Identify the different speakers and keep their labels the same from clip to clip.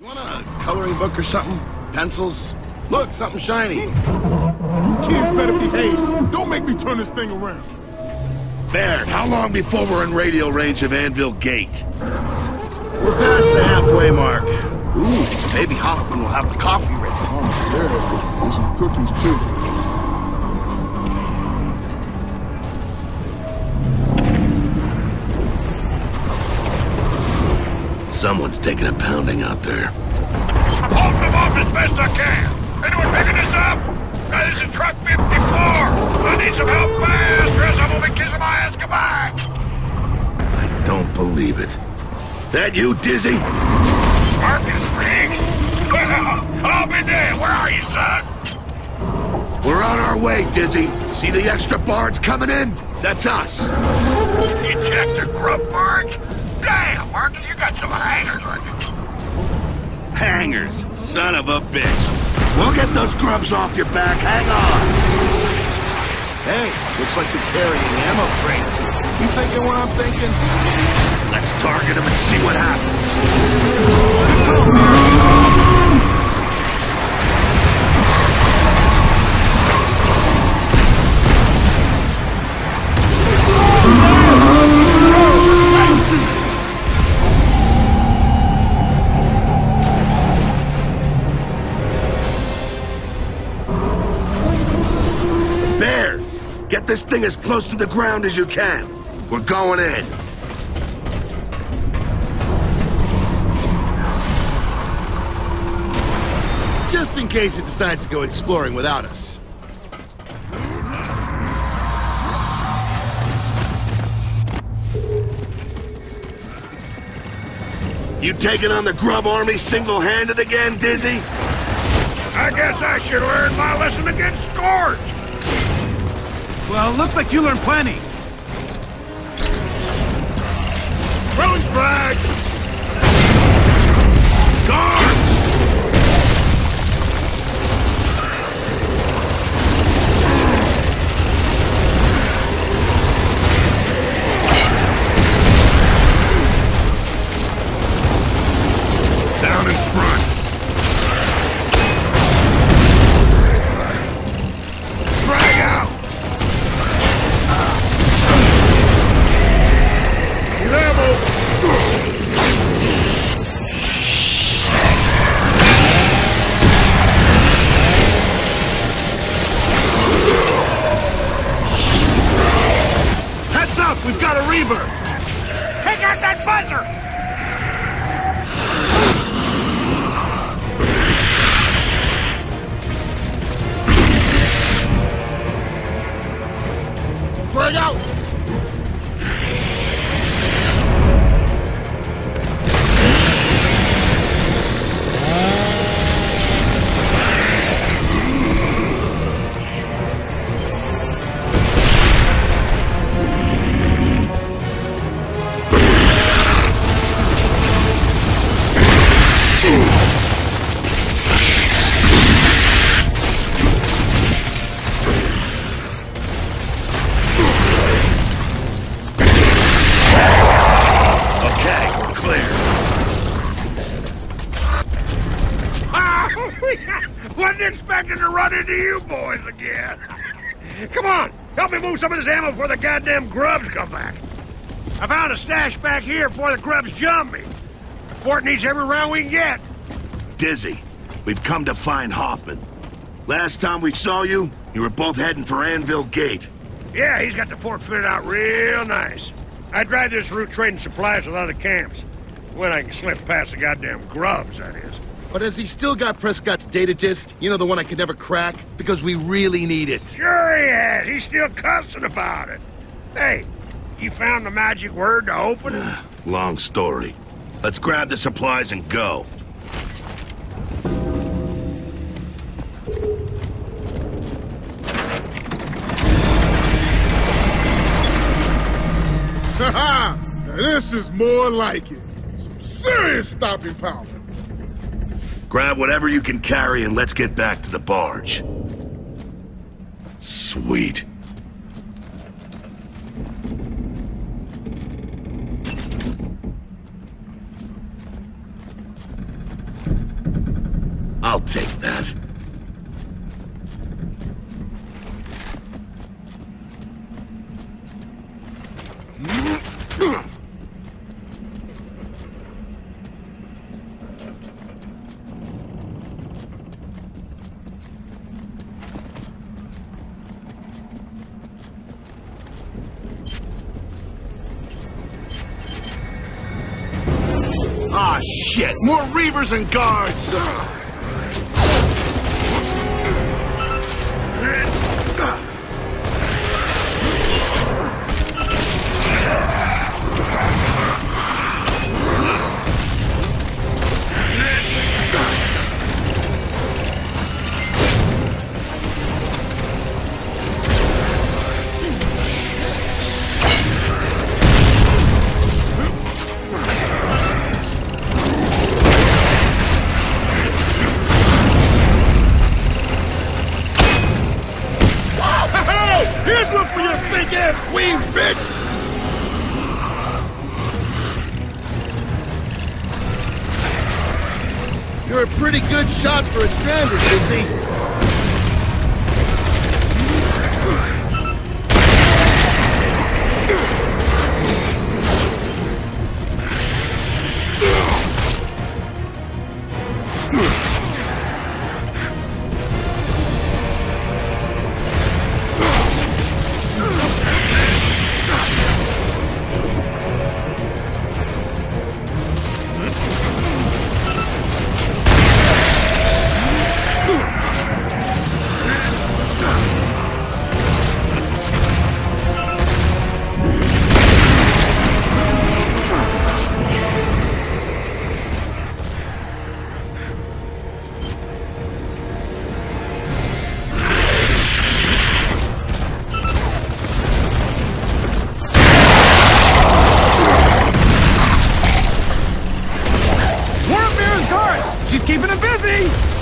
Speaker 1: You want a coloring book or something? Pencils? Look, something shiny.
Speaker 2: Kids better behave. Don't make me turn this thing around.
Speaker 1: Baird, how long before we're in radio range of Anvil Gate? We're past the halfway mark. Ooh, maybe Hoffman will have the coffee ready.
Speaker 2: Oh, yeah. And some cookies, too.
Speaker 1: Someone's taking a pounding out there.
Speaker 3: Hold them off as best I can. Anyone picking this up? Now, this is truck 54. I need some help fast, or else I'm gonna be kissing my ass goodbye.
Speaker 1: I don't believe it. That you, Dizzy?
Speaker 3: Marcus? Well, I'll be damned. Where are you, son?
Speaker 1: We're on our way, Dizzy. See the extra barge coming in? That's us.
Speaker 3: Ejector grub barge? Damn, Marcus, you got some hangers on you.
Speaker 1: Hangers, son of a bitch. We'll get those grubs off your back. Hang on. Hey, looks like they're carrying ammo crates.
Speaker 2: You thinking what I'm thinking?
Speaker 1: Let's target them and see what happens. This thing as close to the ground as you can. We're going in.
Speaker 4: Just in case it decides to go exploring without us.
Speaker 1: You taking on the grub army single-handed again, Dizzy?
Speaker 3: I guess I should learn my lesson against Scourge.
Speaker 5: Well, looks like you learned plenty. Got a Reaver.
Speaker 3: Take out that buzzer.
Speaker 2: Frag out!
Speaker 1: Okay, we're clear.
Speaker 3: Wasn't expecting to run into you boys again. Come on, help me move some of this ammo before the goddamn grubs come back. I found a stash back here before the grubs jump me. The fort needs every round we can get.
Speaker 1: Dizzy, we've come to find Hoffman. Last time we saw you, you were both heading for Anvil Gate.
Speaker 3: Yeah, he's got the fort fitted out real nice. I drive this route trading supplies with other camps. When I can slip past the goddamn grubs, that is.
Speaker 4: But has he still got Prescott's data disk? You know, the one I could never crack? Because we really need it.
Speaker 3: Sure he has. He's still cussing about it. Hey, you found the magic word to open it?
Speaker 1: Long story. Let's grab the supplies and go.
Speaker 2: This is more like it. Some serious stopping power.
Speaker 1: Grab whatever you can carry and let's get back to the barge. Sweet.
Speaker 2: I'll take that. Ah, shit! More Reavers and guards!
Speaker 1: A pretty good shot for a stranded, Dizzy.
Speaker 3: One keeping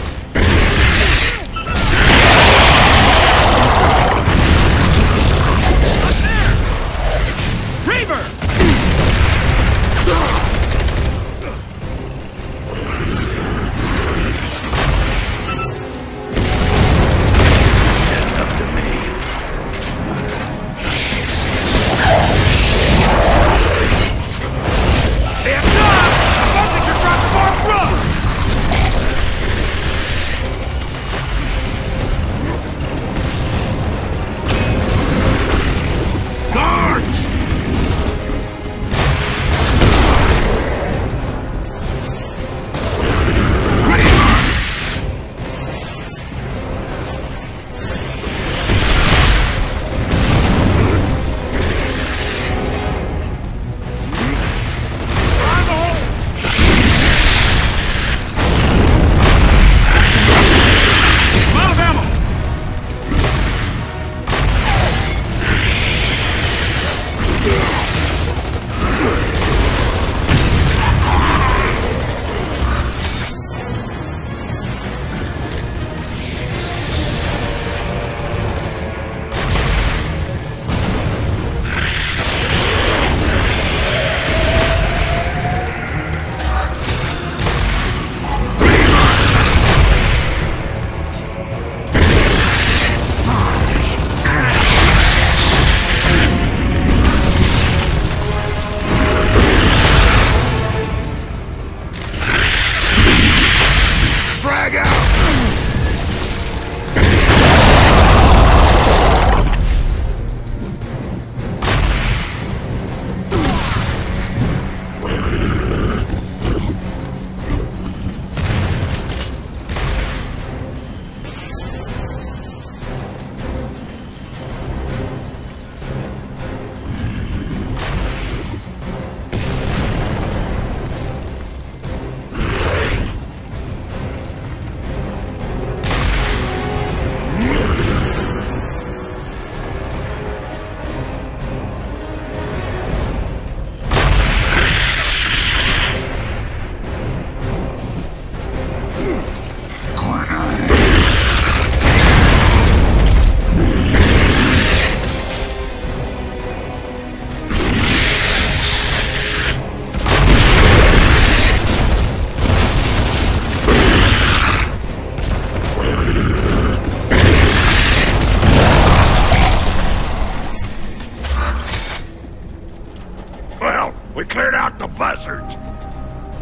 Speaker 6: We cleared out the buzzards.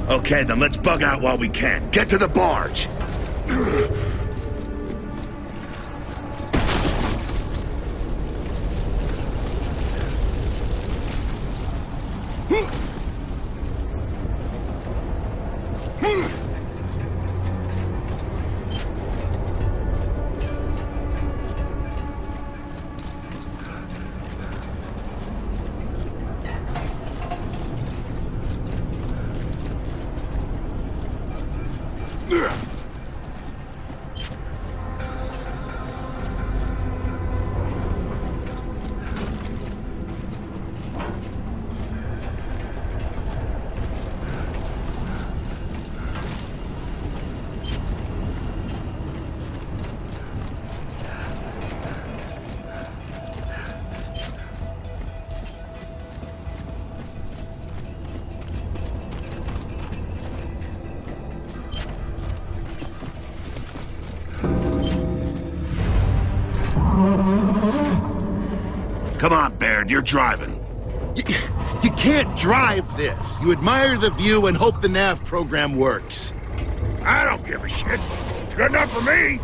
Speaker 1: Okay, then let's bug out while we can. Get to the barge. Come on, Baird, you're driving.
Speaker 4: You, you can't drive this. You admire the view and hope the nav program works.
Speaker 3: I don't give a shit. It's good enough for me.